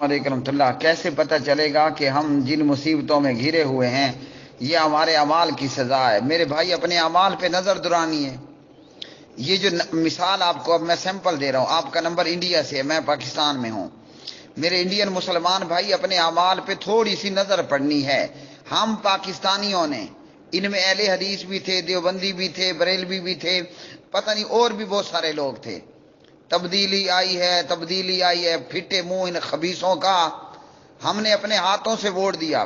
علیکم رحمۃ اللہ، کیسے پتہ چلے گا کہ ہم جن مصیبتوں میں گھرے ہوئے ہیں، یہ ہمارے اعمال کی سزا ہے؟ میرے بھائی، اپنے اعمال پہ نظر درانی ہے۔ یہ جو مثال آپ کو اب میں سیمپل دے رہا ہوں، آپ کا نمبر انڈیا سے ہے، میں پاکستان میں ہوں۔ میرے انڈین مسلمان بھائی، اپنے اعمال پہ تھوڑی سی نظر پڑنی ہے۔ ہم پاکستانیوں نے، ان میں اہل حدیث بھی تھے، دیوبندی بھی تھے، بریلوی بھی تھے، پتہ نہیں اور بھی بہت سارے لوگ تھے۔ تبدیلی آئی ہے، تبدیلی آئی ہے، پھٹے منہ ان خبیصوں کا۔ ہم نے اپنے ہاتھوں سے ووٹ دیا۔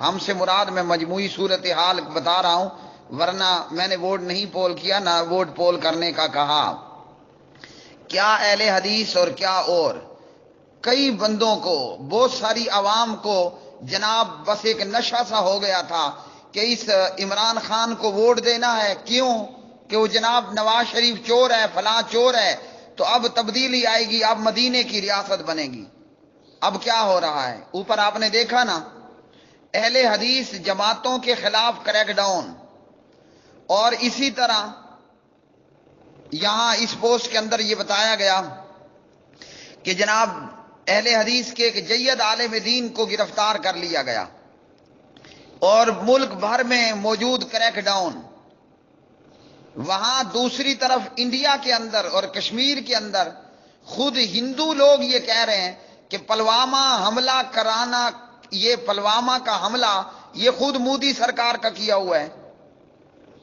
ہم سے مراد میں مجموعی صورت حال بتا رہا ہوں، ورنہ میں نے ووٹ نہیں پول کیا، نہ ووٹ پول کرنے کا کہا۔ کیا اہل حدیث اور کیا اور؟ کئی بندوں کو، بہت ساری عوام کو جناب بس ایک نشہ سا ہو گیا تھا کہ اس عمران خان کو ووٹ دینا ہے۔ کیوں؟ کہ وہ جناب نواز شریف چور ہے، فلاں چور ہے۔ تو اب تبدیلی آئے گی، اب مدینے کی ریاست بنے گی۔ اب کیا ہو رہا ہے؟ اوپر آپ نے دیکھا نا، اہل حدیث جماعتوں کے خلاف کریک ڈاؤن۔ اور اسی طرح یہاں اس پوسٹ کے اندر یہ بتایا گیا کہ جناب اہل حدیث کے ایک جید عالم دین کو گرفتار کر لیا گیا۔ اور ملک بھر میں موجود کریک ڈاؤن۔ وہاں دوسری طرف انڈیا کے اندر اور کشمیر کے اندر خود ہندو لوگ یہ کہہ رہے ہیں کہ پلوامہ حملہ کرانا، یہ پلوامہ کا حملہ، یہ خود مودی سرکار کا کیا ہوا ہے۔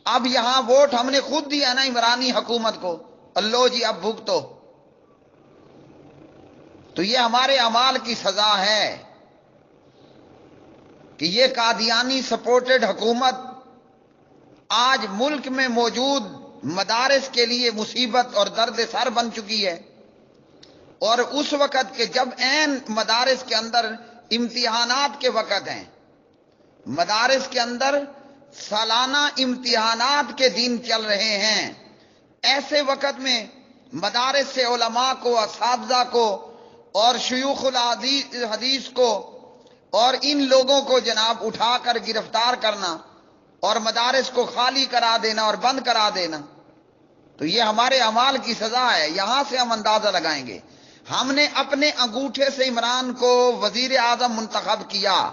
اب یہاں ووٹ ہم نے خود دیا نا عمرانی حکومت کو۔ اللہ جی اب بھگتو۔ تو یہ ہمارے امال کی سزا ہے کہ یہ قادیانی سپورٹڈ حکومت آج ملک میں موجود مدارس کے لیے مصیبت اور درد سر بن چکی ہے۔ اور اس وقت کے جب این مدارس کے اندر امتحانات کے وقت ہیں۔ مدارس کے اندر سالانہ امتحانات کے دن چل رہے ہیں۔ ایسے وقت میں مدارس سے علماء کو، اساتذہ کو اور شیوخ الحدیث کو اور ان لوگوں کو جناب اٹھا کر گرفتار کرنا۔ اور مدارس کو خالی کرا دینا اور بند کرا دینا۔ تو یہ ہمارے امال کی سزا ہے، یہاں سے ہم اندازہ لگائیں گے۔ ہم نے اپنے انگوٹھے سے عمران کو وزیر اعظم منتخب کیا۔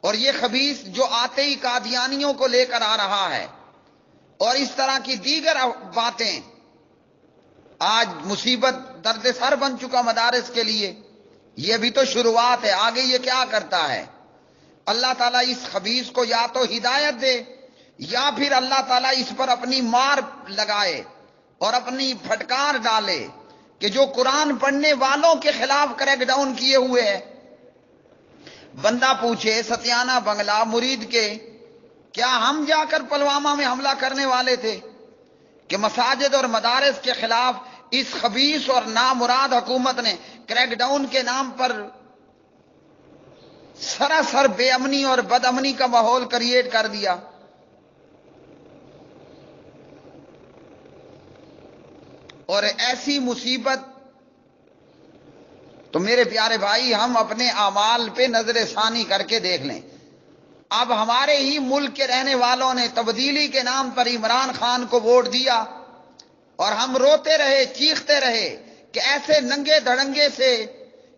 اور یہ خبیص جو آتے ہی قادیانیوں کو لے کر آ رہا ہے۔ اور اس طرح کی دیگر باتیں۔ آج مصیبت درد سر بن چکا مدارس کے لیے۔ یہ بھی تو شروعات ہے، آگے یہ کیا کرتا ہے؟ اللہ تعالیٰ اس خبیص کو یا تو ہدایت دے یا پھر اللہ تعالیٰ اس پر اپنی مار لگائے اور اپنی پھٹکار ڈالے کہ جو قرآن پڑھنے والوں کے خلاف کریک ڈاؤن کیے ہوئے ہیں۔ بندہ پوچھے، ستیانہ بنگلہ مرید کے، کیا ہم جا کر پلوامہ میں حملہ کرنے والے تھے کہ مساجد اور مدارس کے خلاف اس خبیص اور نامراد حکومت نے کریک ڈاؤن کے نام پر سراسر بے امنی اور بد امنی کا ماحول کریٹ کر دیا۔ اور ایسی مصیبت تو میرے پیارے بھائی، ہم اپنے اعمال پہ نظر ثانی کر کے دیکھ لیں۔ اب ہمارے ہی ملک کے رہنے والوں نے تبدیلی کے نام پر عمران خان کو ووٹ دیا اور ہم روتے رہے، چیختے رہے کہ ایسے ننگے دھڑنگے سے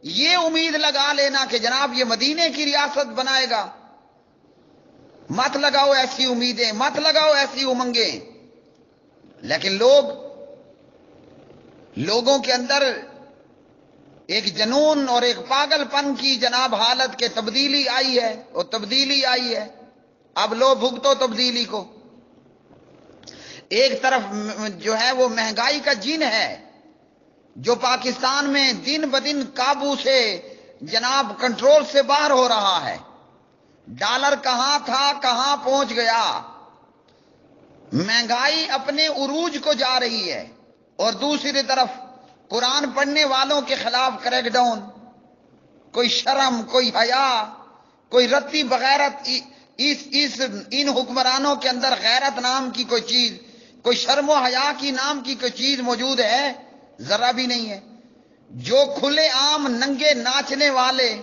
یہ امید لگا لینا کہ جناب یہ مدینے کی ریاست بنائے گا۔ مت لگاؤ ایسی امیدیں، مت لگاؤ ایسی امنگیں۔ لیکن لوگ، لوگوں کے اندر ایک جنون اور ایک پاگل پن کی جناب حالت کے تبدیلی آئی ہے اور تبدیلی آئی ہے۔ اب لو بھگتو تبدیلی کو۔ ایک طرف جو ہے وہ مہنگائی کا جن ہے۔ جو پاکستان میں دن بدن قابو سے، جناب کنٹرول سے باہر ہو رہا ہے۔ ڈالر کہاں تھا، کہاں پہنچ گیا؟ مہنگائی اپنے عروج کو جا رہی ہے۔ اور دوسری طرف، قرآن پڑھنے والوں کے خلاف کریک ڈاؤن۔ کوئی شرم، کوئی حیا، کوئی رتی بغیرت اس اس ان حکمرانوں کے اندر غیرت نام کی کوئی چیز، کوئی شرم و حیا کی نام کی کوئی چیز موجود ہے؟ ذرا بھی نہیں ہے۔ جو کھلے عام ننگے ناچنے والے،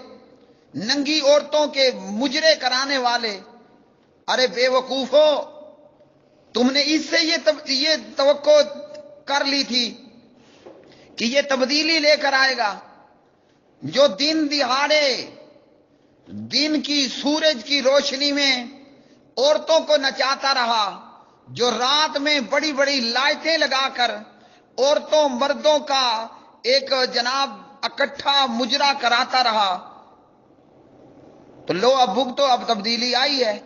ننگی عورتوں کے مجرے کرانے والے، ارے بے وقوف ہو۔ تم نے اس سے یہ توقع کر لی تھی کہ یہ تبدیلی لے کر آئے گا۔ جو دن دہاڑے، دن کی سورج کی روشنی میں عورتوں کو نچاتا رہا، جو رات میں بڑی بڑی لائٹیں لگا کر عورتوں مردوں کا ایک جناب اکٹھا مجرا کراتا رہا۔ تو لو اب بھگ تو اب تبدیلی آئی ہے۔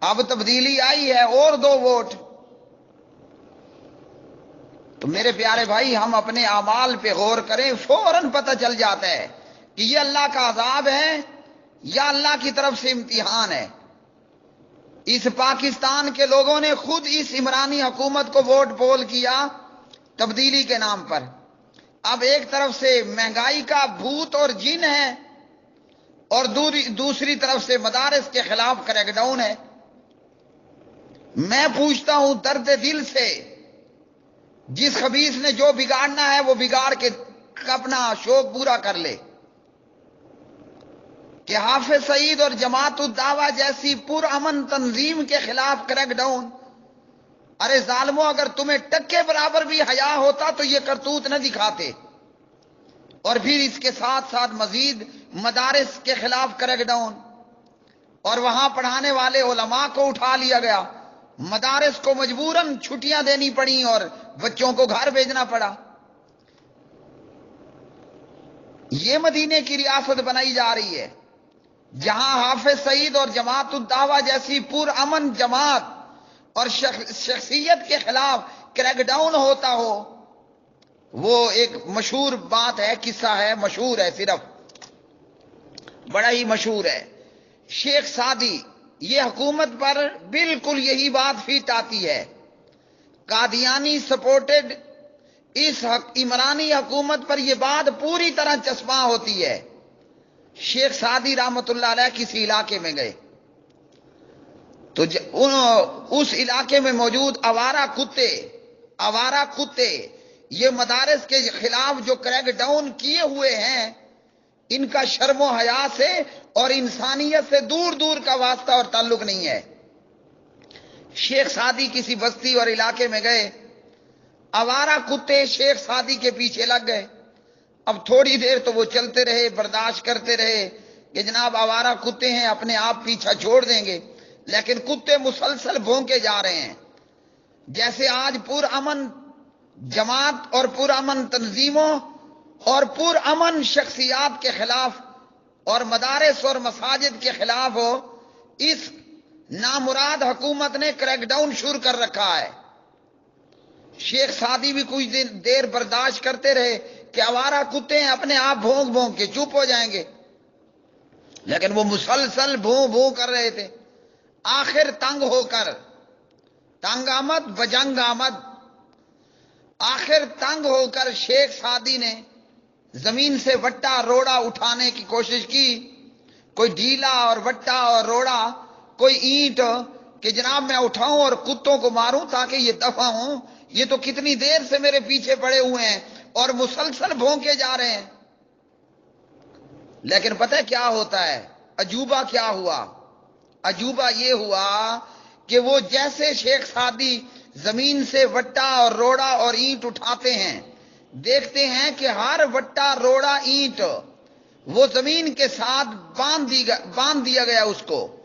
اب تبدیلی آئی ہے، اور دو ووٹ۔ تو میرے پیارے بھائی، ہم اپنے اعمال پہ غور کریں، فوراً پتہ چل جاتا ہے کہ یہ اللہ کا عذاب ہے یا اللہ کی طرف سے امتحان ہے۔ اس پاکستان کے لوگوں نے خود اس عمرانی حکومت کو ووٹ پول کیا تبدیلی کے نام پر۔ اب ایک طرف سے مہنگائی کا بھوت اور جن ہے اور دوسری طرف سے مدارس کے خلاف کریک ڈاؤن ہے۔ میں پوچھتا ہوں درد دل سے، جس خبیص نے جو بگاڑنا ہے وہ بگاڑ کے اپنا شوق پورا کر لے۔ کہ حافظ سعید اور جماعت الدعوہ جیسی پر امن تنظیم کے خلاف کریک ڈاؤن۔ ارے ظالموں اگر تمہیں ٹکے برابر بھی حیا ہوتا تو یہ کرتوت نہ دکھاتے۔ اور پھر اس کے ساتھ ساتھ مزید مدارس کے خلاف کریک ڈاؤن۔ اور وہاں پڑھانے والے علماء کو اٹھا لیا گیا۔ مدارس کو مجبوراً چھٹیاں دینی پڑی اور بچوں کو گھر بھیجنا پڑا۔ یہ مدینے کی ریاست بنائی جا رہی ہے۔ جہاں حافظ سعید اور جماعت الدعوہ جیسی پور امن جماعت اور شخصیت کے خلاف کریک ڈاؤن ہوتا ہو، وہ ایک مشہور بات ہے، قصہ ہے، مشہور ہے صرف۔ بڑا ہی مشہور ہے۔ شیخ سادی یہ حکومت پر بالکل یہی بات فیٹ آتی ہے۔ قادیانی سپورٹڈ اس عمرانی حکومت پر یہ بات پوری طرح چسپاں ہوتی ہے۔ شیخ سعدی رحمت اللہ علیہ کسی علاقے میں گئے۔ تو اس علاقے میں موجود آوارہ کتے آوارہ کتے، یہ مدارس کے خلاف جو کریک ڈاؤن کیے ہوئے ہیں، ان کا شرم و حیا سے اور انسانیت سے دور دور کا واسطہ اور تعلق نہیں ہے۔ شیخ سادی کسی بستی اور علاقے میں گئے۔ آوارہ کتے شیخ سادی کے پیچھے لگ گئے۔ اب تھوڑی دیر تو وہ چلتے رہے، برداشت کرتے رہے کہ جناب آوارہ کتے ہیں، اپنے آپ پیچھا چھوڑ دیں گے۔ لیکن کتے مسلسل بھونکے جا رہے ہیں۔ جیسے آج پور امن جماعت اور پور امن تنظیموں اور پور امن شخصیات کے خلاف اور مدارس اور مساجد کے خلاف ہو، اس نامراد حکومت نے کریک ڈاؤن شروع کر رکھا ہے۔ شیخ سادی بھی کچھ دیر برداشت کرتے رہے۔ کہ کتے ہیں، اپنے آپ بھونک بھونک کے چپ ہو جائیں گے۔ لیکن وہ مسلسل بھون بھو کر رہے تھے۔ آخر تنگ ہو کر، تنگ آمد، بجنگ آمد۔ آخر تنگ ہو کر شیخ سادی نے زمین سے وٹا روڑا اٹھانے کی کوشش کی۔ کوئی ڈھیلا اور وٹا اور روڑا، کوئی اینٹ کہ جناب میں اٹھاؤں اور کتوں کو ماروں تاکہ یہ دفع ہوں۔ یہ تو کتنی دیر سے میرے پیچھے پڑے ہوئے ہیں۔ اور مسلسل بھونکے جا رہے ہیں۔ لیکن پتہ کیا ہوتا ہے؟ عجوبہ کیا ہوا؟ عجوبہ یہ ہوا کہ وہ جیسے شیخ سادی زمین سے وٹا اور روڑا اور اینٹ اٹھاتے ہیں، دیکھتے ہیں کہ ہر وٹا روڑا اینٹ وہ زمین کے ساتھ باندھ دیا گیا اس کو۔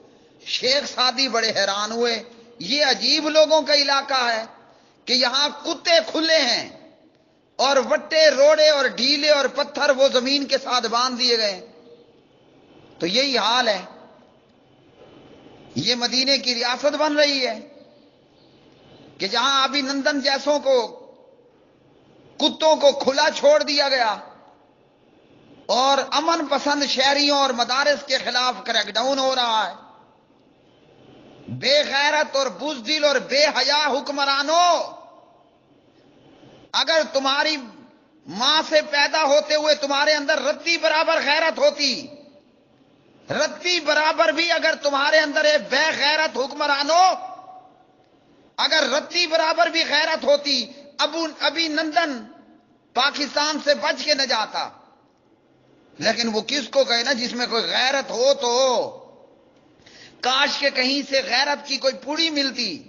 شیخ سادی بڑے حیران ہوئے، یہ عجیب لوگوں کا علاقہ ہے کہ یہاں کتے کھلے ہیں۔ اور وٹے روڑے اور ڈھیلے اور پتھر وہ زمین کے ساتھ باندھ دیے گئے تو یہی حال ہے۔ یہ مدینے کی ریاست بن رہی ہے کہ جہاں ابھی نندن جیسوں کو کتوں کو کھلا چھوڑ دیا گیا اور امن پسند شہریوں اور مدارس کے خلاف کریک ڈاؤن ہو رہا ہے۔ بے غیرت اور بزدل اور بے حیا حکمرانوں اگر تمہاری ماں سے پیدا ہوتے ہوئے تمہارے اندر رتی برابر غیرت ہوتی، رتی برابر بھی اگر تمہارے اندر ایک بے غیرت حکمرانوں اگر رتی برابر بھی غیرت ہوتی، ابو ابھی نندن پاکستان سے بچ کے نہ جاتا۔ لیکن وہ کس کو کہے نا جس میں کوئی غیرت ہو تو؟ کاش کے کہیں سے غیرت کی کوئی پوڑی ملتی۔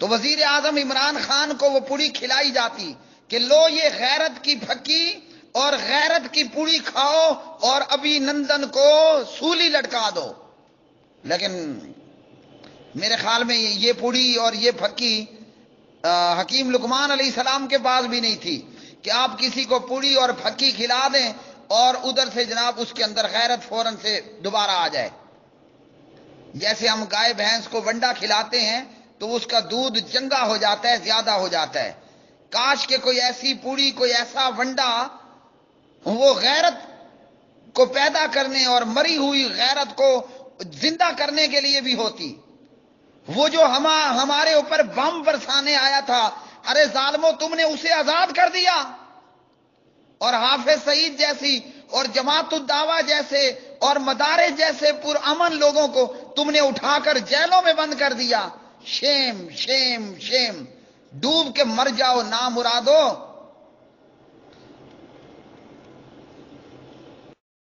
تو وزیر اعظم عمران خان کو وہ پوڑی کھلائی جاتی کہ لو یہ غیرت کی پھکی اور غیرت کی پوڑی کھاؤ اور ابھی نندن کو سولی لٹکا دو۔ لیکن میرے خیال میں یہ پوڑی اور یہ پھکی حکیم لکمان علیہ السلام کے پاس بھی نہیں تھی کہ آپ کسی کو پوڑی اور پھکی کھلا دیں اور ادھر سے جناب اس کے اندر غیرت فوراً سے دوبارہ آ جائے۔ جیسے ہم گائے بھینس کو ونڈا کھلاتے ہیں تو اس کا دودھ چنگا ہو جاتا ہے، زیادہ ہو جاتا ہے۔ کاش کے کوئی ایسی پوڑی، کوئی ایسا ونڈا وہ غیرت کو پیدا کرنے اور مری ہوئی غیرت کو زندہ کرنے کے لیے بھی ہوتی۔ وہ جو ہمارے اوپر بم برسانے آیا تھا، ارے ظالمو، تم نے اسے آزاد کر دیا۔ اور حافظ سعید جیسی، اور جماعت الدعوہ جیسے، اور مدارے جیسے پر امن لوگوں کو تم نے اٹھا کر جیلوں میں بند کر دیا۔ شیم شیم شیم۔ ڈوب کے مر جاؤ نام مرادو